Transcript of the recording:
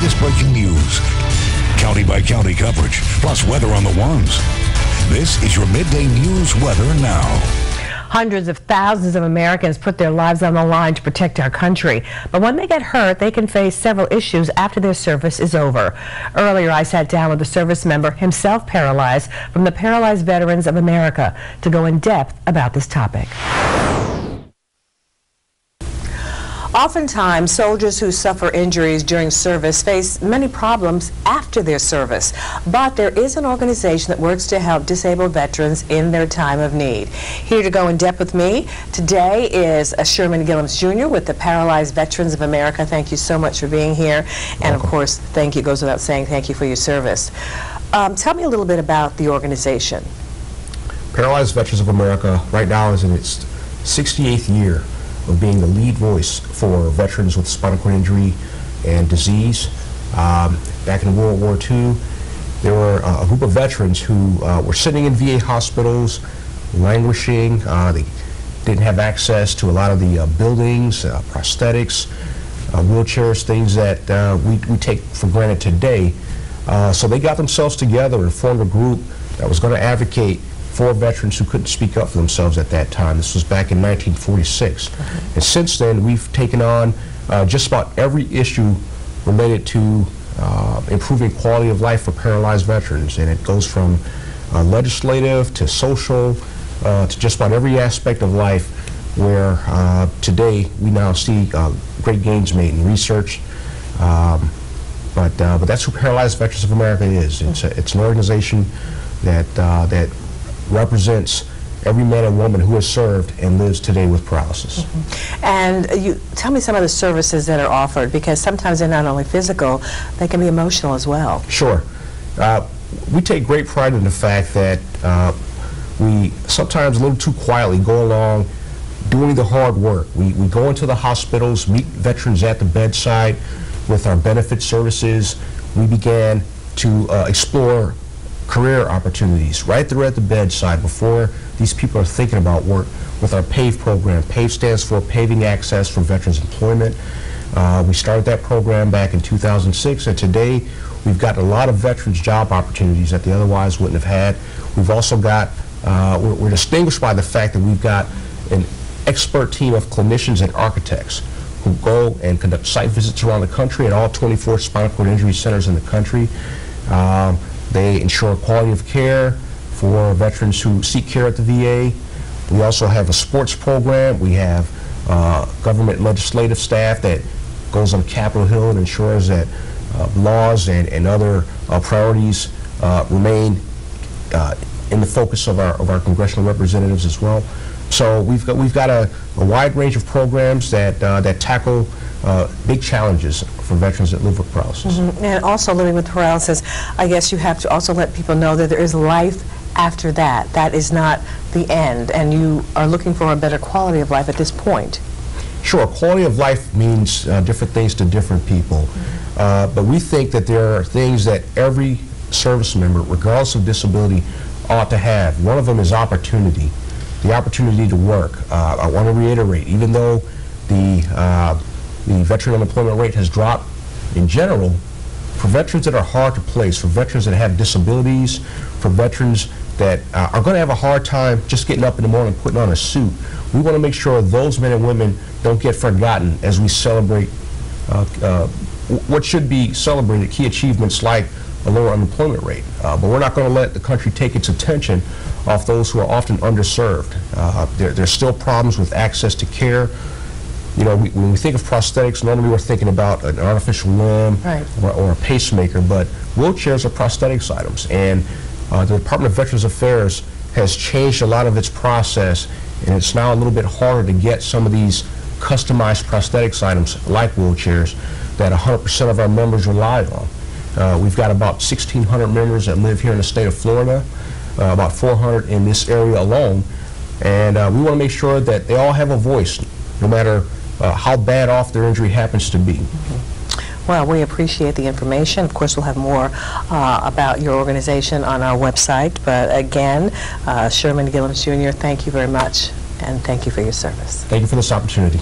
latest breaking news, county by county coverage, plus weather on the ones. This is your midday news weather now. Hundreds of thousands of Americans put their lives on the line to protect our country. But when they get hurt, they can face several issues after their service is over. Earlier, I sat down with a service member, himself paralyzed, from the Paralyzed Veterans of America, to go in depth about this topic. Oftentimes, soldiers who suffer injuries during service face many problems after their service. But there is an organization that works to help disabled veterans in their time of need. Here to go in depth with me today is Sherman Gillums Jr. with the Paralyzed Veterans of America. Thank you so much for being here. And of course, thank you goes without saying thank you for your service. Um, tell me a little bit about the organization. Paralyzed Veterans of America right now is in its 68th year of being the lead voice for veterans with spinal cord injury and disease. Um, back in World War II, there were uh, a group of veterans who uh, were sitting in VA hospitals, languishing. Uh, they didn't have access to a lot of the uh, buildings, uh, prosthetics, uh, wheelchairs, things that we, we take for granted today. so they got themselves together and formed a group that was going to advocate for veterans who couldn't speak up for themselves at that time. This was back in 1946. Mm-hmm. And since then, we've taken on uh, just about every issue related to uh, improving quality of life for paralyzed veterans. And it goes from uh, legislative to social uh, to just about every aspect of life where uh, today we now see uh, great gains made in research. Um, but, but that's who Paralyzed Veterans of America is. It's, a, it's an organization that, that represents every man and woman who has served and lives today with paralysis. Mm -hmm. And you tell me some of the services that are offered because sometimes they're not only physical, they can be emotional as well. Sure. Uh, we take great pride in the fact that uh, we sometimes a little too quietly go along doing the hard work. We, we go into the hospitals, meet veterans at the bedside with our benefit services. We began to uh, explore career opportunities right there at the bedside before these people are thinking about work with our PAVE program. PAVE stands for Paving Access for Veterans Employment. Uh, we started that program back in 2006, and today we've got a lot of veterans job opportunities that they otherwise wouldn't have had. We've also got, uh, we're, we're distinguished by the fact that we've got an expert team of clinicians and architects who go and conduct site visits around the country at all 24 spinal cord injury centers in the country. Um, they ensure quality of care for veterans who seek care at the VA. We also have a sports program. We have uh, government legislative staff that goes on Capitol Hill and ensures that uh, laws and, and other uh, priorities uh, remain uh, in the focus of our, of our congressional representatives as well. So we've got, we've got a, a wide range of programs that, uh, that tackle big challenges for veterans that live with paralysis. Mm -hmm. And also living with paralysis, I guess you have to also let people know that there is life after that. That is not the end, and you are looking for a better quality of life at this point. Sure, quality of life means uh, different things to different people, mm -hmm. uh, but we think that there are things that every service member, regardless of disability, ought to have. One of them is opportunity the opportunity to work. Uh, I want to reiterate, even though the, uh, the veteran unemployment rate has dropped in general, for veterans that are hard to place, for veterans that have disabilities, for veterans that uh, are going to have a hard time just getting up in the morning putting on a suit, we want to make sure those men and women don't get forgotten as we celebrate uh, uh, what should be celebrated, key achievements like a lower unemployment rate. Uh, but we're not going to let the country take its attention off those who are often underserved. Uh, there, there's still problems with access to care. You know, we, when we think of prosthetics, normally we're thinking about an artificial limb right. or, or, a pacemaker, but wheelchairs are prosthetics items. And uh, the Department of Veterans Affairs has changed a lot of its process, and it's now a little bit harder to get some of these customized prosthetics items like wheelchairs that 100% of our members rely on. Uh, we've got about 1,600 members that live here in the state of Florida, uh, about 400 in this area alone, and uh, we want to make sure that they all have a voice, no matter uh, how bad off their injury happens to be. Well, we appreciate the information. Of course, we'll have more uh, about your organization on our website. But again, uh, Sherman Gillums Jr., thank you very much, and thank you for your service. Thank you for this opportunity.